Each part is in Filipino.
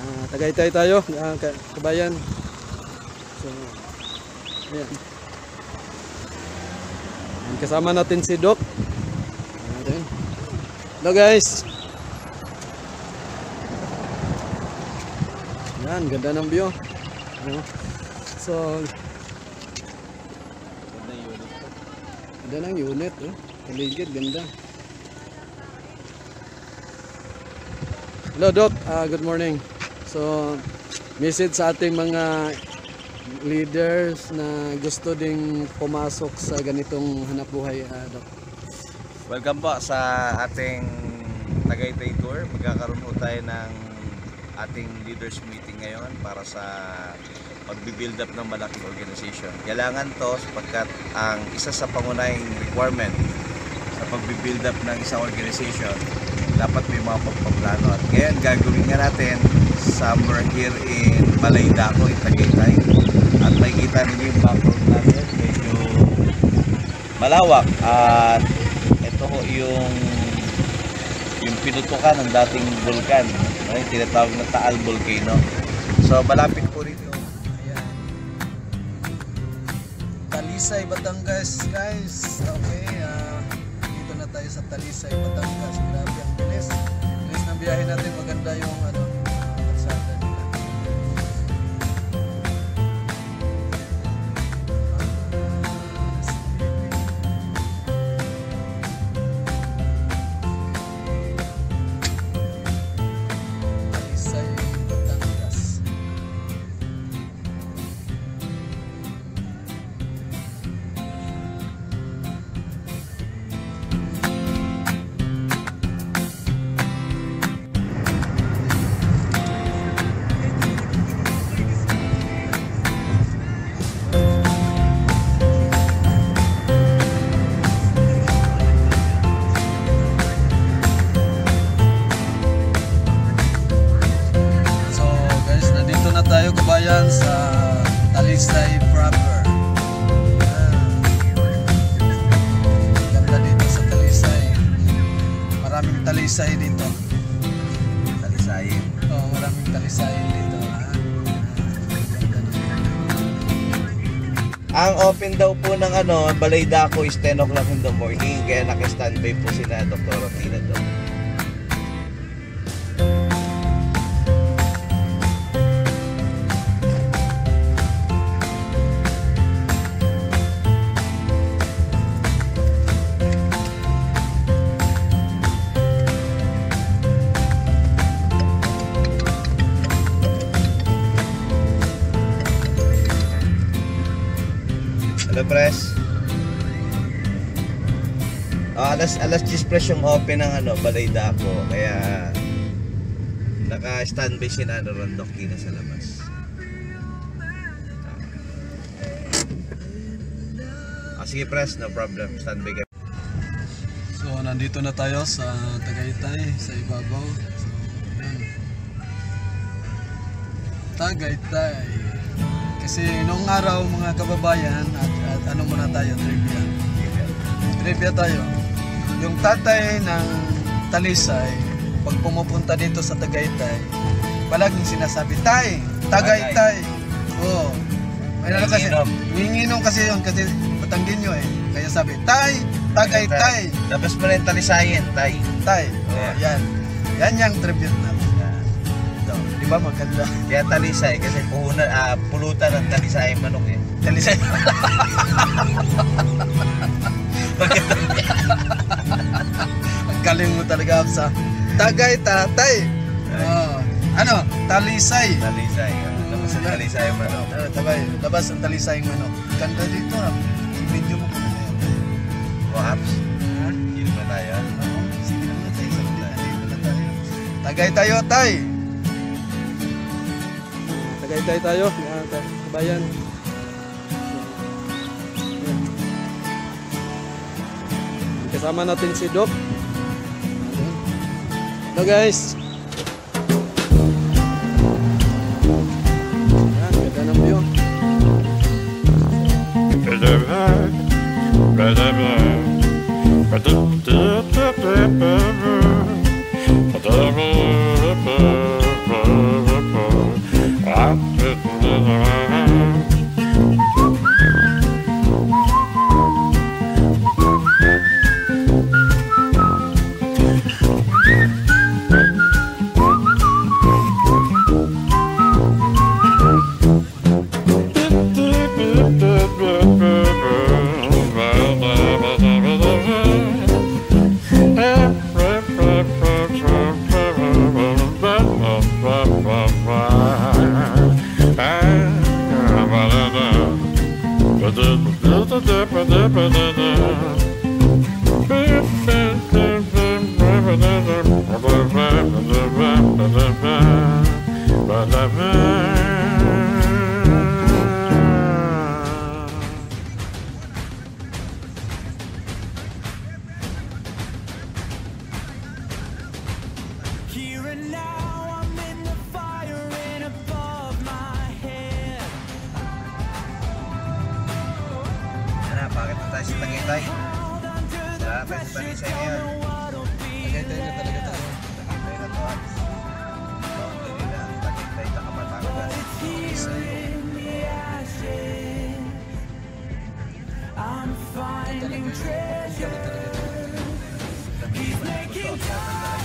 Ah, Tagaytay tayo, ah, ka- kabayan. So, ayan. Ayan, Kasama natin si Doc. Ayan. Hello guys. Yan, ganda ng view. Ano? So, ganda ng unit. Oh. Paligid, ganda. Hello Doc, Ah, good morning. So, message sa ating mga leaders na gusto ding pumasok sa ganitong hanap buhay, ah, Doc. Welcome po sa ating Tagaytay Tour. Magkakaroon po tayo ng ating leaders meeting ngayon para sa pagbi-build up ng malaking organization. Kailangan to sapagkat ang isa sa pangunahing requirement sa pagbi-build up ng isang organization dapat may mga pagpaplano. At ngayon gagawin nga natin somewhere here in Malaydaco, in Tagaytay. At makikita ninyo yung background natin. Medyo malawak at ito ho yung yung pinutukan ng dating bulkan ano, yung tinatawag na Taal Volcano so malapit po rito Ayan. Talisay, Batangas, guys. Okay, ah, dito na tayo sa Talisay, Batangas. Grabe ang bilis. Bilis ng biyahe natin. Maganda yung ang open daw po ng ano Balaydaco is 10 o'clock in the morning kaya naka-standby po sila Dr. Rotina doon Hello, press. Ah, alas alas 10 press yung open ng ano, Balaydaco. Kaya naka-standby si Nano Rondok na sa labas. Ah, sige, press. No problem. Standby ka. So nandito na tayo sa Tagaytay, sa ibabaw. So, yan. Tagaytay. Kasi noong araw mga kababayan, ano muna tayo, trivia. Trivia tayo. Yung tatay ng Talisay, pag pumupunta dito sa Tagaytay, palaging sinasabi, Tay, Tagaytay. Oo. May ano kasi, winginom kasi yun, kasi Batanggenyo eh. Kaya sabi, Tay, Tagaytay. Labas mo na yung talisayin, tay. Tay. Oh, Yeah. yan. Yan yung tribute natin. Di ba maganda? Kaya talisay kasi puhunan, ah, pulutan ng talisay manok eh. Talisay. Ang galing mo talaga sa Tagay Tatay. Oh. Ano? Talisay. Talisay. ah. Labas ang talisay manok. Uh, tabay, labas ang talisay ng manok. Ganda dito ah. Video mo pa na yan. Perhaps, Ha? yun ba tayo? Oo, sige na tayo. Sa dito na tayo. Tagay tayo, tay. Tagay tayo, mga kabayan. Kasama natin si Doc. Hello guys. What's up?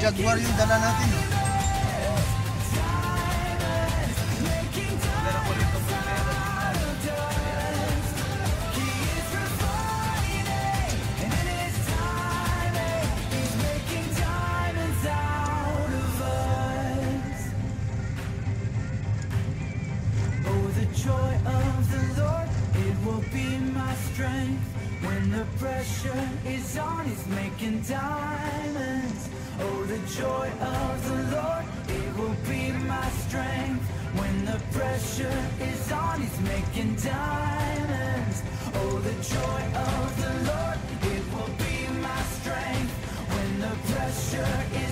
jaguar yung dala natin. When the pressure is on, he's making diamonds. Oh, the joy of the Lord, it will be my strength. When the pressure is on, he's making diamonds. Oh, the joy of the Lord, it will be my strength. When the pressure is on.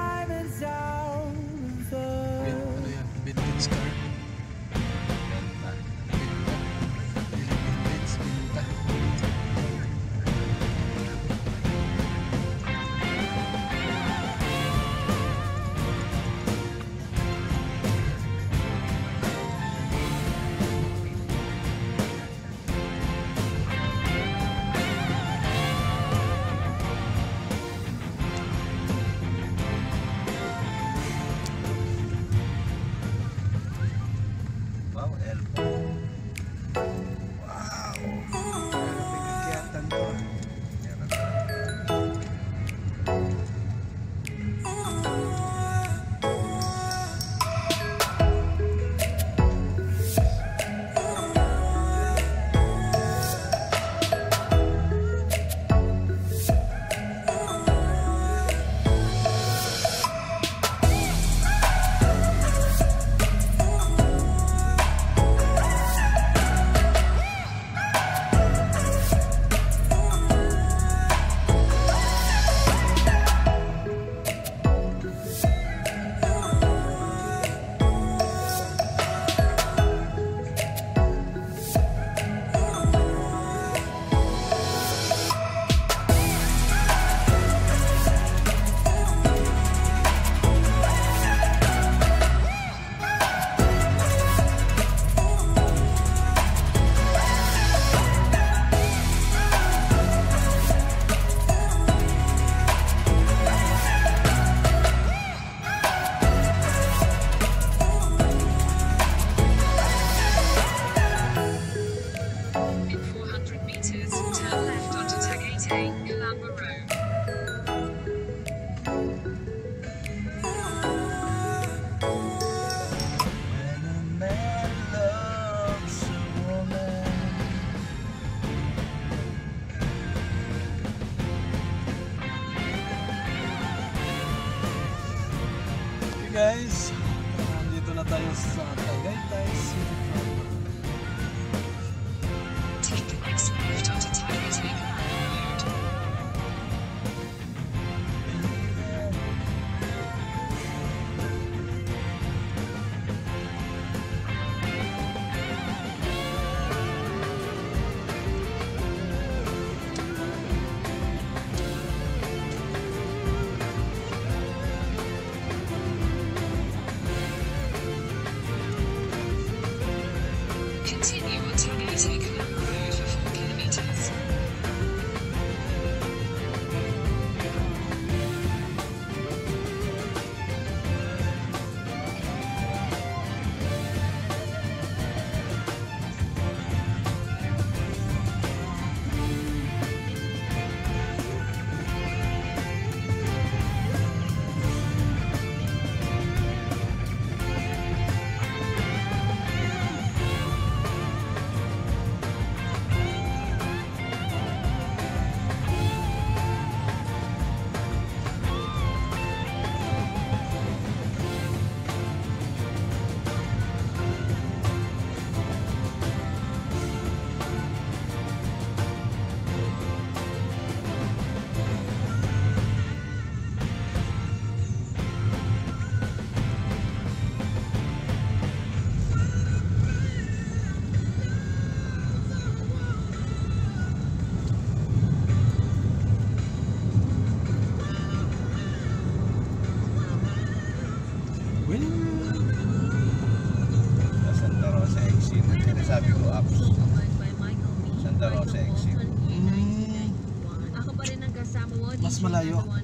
malayo.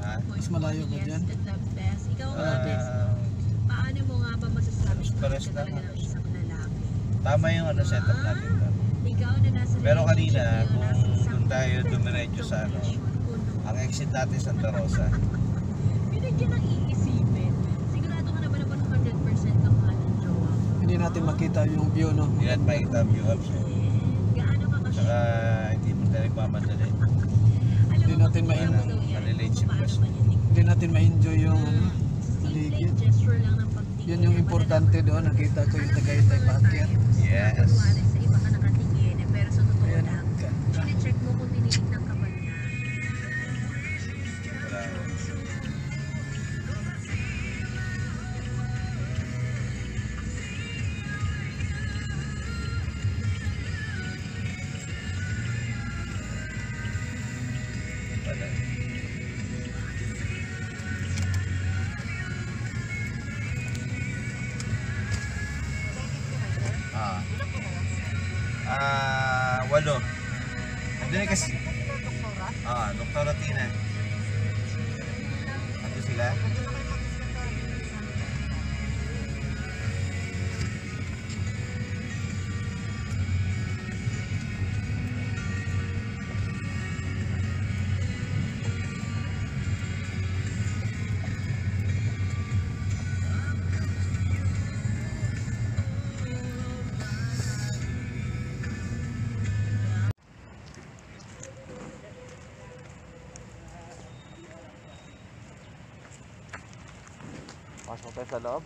Ha? Mas malayo ba dyan? Ikaw Ah, uh, best. Ah, Paano mo nga ba masasabi Mas na pares ka talaga lang. ng isang lalaki? tama yung ano setup natin doon. Ikaw na nasa Pero kanina, kung doon tayo dumiretso sa ano. Ang exit natin Santa Rosa. Binigyan ng iisipin. Sigurado ka na ba naman 100% ang mahal ng jowa hindi natin makita yung view, no? Hindi natin makita ang view. Gaano ka kasi? Tsaka hindi mo tayo nagmamadali. Hindi natin kung yan? Hindi natin ma-enjoy yung ano, Simpleng paligid. Yun yung importante doon. Nakita ko yung Tagaytay Packet. Yes. Walo. Na kasi. Ah, Doktora Tina. Ano sila? Pasok tayo sa loob.